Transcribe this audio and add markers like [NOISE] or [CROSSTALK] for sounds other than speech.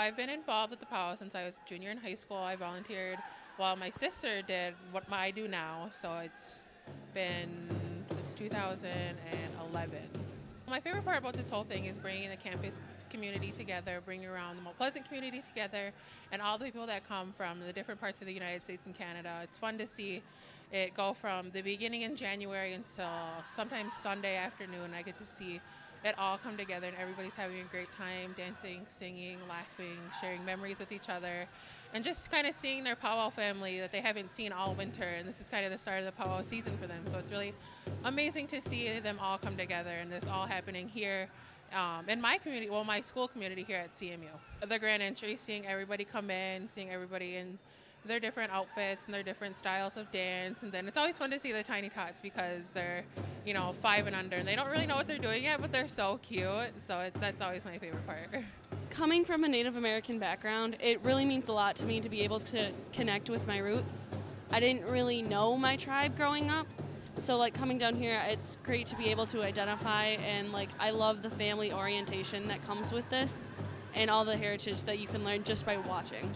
I've been involved with the powwow since I was junior in high school. I volunteered while my sister did what I do now, so it's been since 2011. My favorite part about this whole thing is bringing the campus community together, bringing around the Mount Pleasant community together, and all the people that come from the different parts of the United States and Canada. It's fun to see it go from the beginning in January until sometimes Sunday afternoon. I get to see it all come together and everybody's having a great time dancing, singing, laughing, sharing memories with each other, and just kind of seeing their powwow family that they haven't seen all winter. And this is kind of the start of the powwow season for them. So it's really amazing to see them all come together and this all happening here um, in my community, well, my school community here at CMU. The grand entry, seeing everybody come in, seeing everybody in their different outfits and their different styles of dance. And then it's always fun to see the tiny tots because they're, you know, five and under and they don't really know what they're doing yet, but they're so cute. So it, that's always my favorite part. [LAUGHS] Coming from a Native American background, it really means a lot to me to be able to connect with my roots. I didn't really know my tribe growing up. So like coming down here, it's great to be able to identify and like I love the family orientation that comes with this and all the heritage that you can learn just by watching.